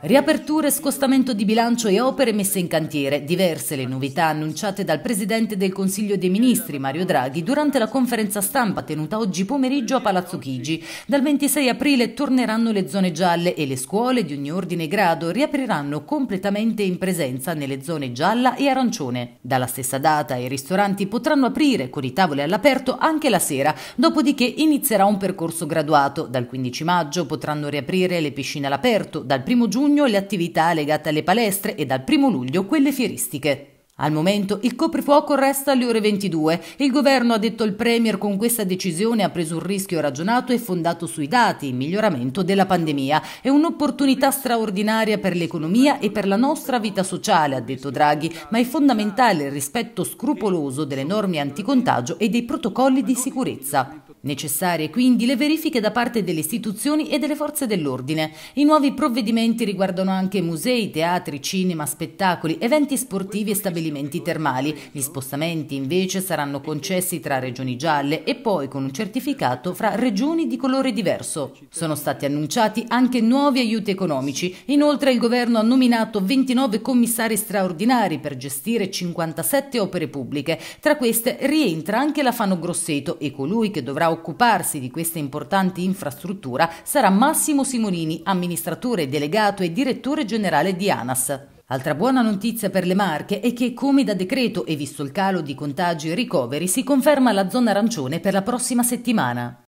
Riaperture, scostamento di bilancio e opere messe in cantiere. Diverse le novità annunciate dal Presidente del Consiglio dei Ministri, Mario Draghi, durante la conferenza stampa tenuta oggi pomeriggio a Palazzo Chigi. Dal 26 aprile torneranno le zone gialle e le scuole di ogni ordine e grado riapriranno completamente in presenza nelle zone gialla e arancione. Dalla stessa data i ristoranti potranno aprire con i tavoli all'aperto anche la sera, dopodiché inizierà un percorso graduato. Dal 15 maggio potranno riaprire le piscine all'aperto aperto dal 1 giugno le attività legate alle palestre e dal 1 luglio quelle fieristiche. Al momento il coprifuoco resta alle ore 22. Il governo, ha detto il Premier, con questa decisione ha preso un rischio ragionato e fondato sui dati, il miglioramento della pandemia. È un'opportunità straordinaria per l'economia e per la nostra vita sociale, ha detto Draghi, ma è fondamentale il rispetto scrupoloso delle norme anticontagio e dei protocolli di sicurezza. Necessarie quindi le verifiche da parte delle istituzioni e delle forze dell'ordine. I nuovi provvedimenti riguardano anche musei, teatri, cinema, spettacoli, eventi sportivi e stabilimenti termali. Gli spostamenti invece saranno concessi tra regioni gialle e poi con un certificato fra regioni di colore diverso. Sono stati annunciati anche nuovi aiuti economici. Inoltre il governo ha nominato 29 commissari straordinari per gestire 57 opere pubbliche. Tra queste rientra anche la Fano Grosseto e colui che dovrà occuparsi di questa importante infrastruttura sarà Massimo Simonini, amministratore delegato e direttore generale di ANAS. Altra buona notizia per le Marche è che, come da decreto e visto il calo di contagi e ricoveri, si conferma la zona arancione per la prossima settimana.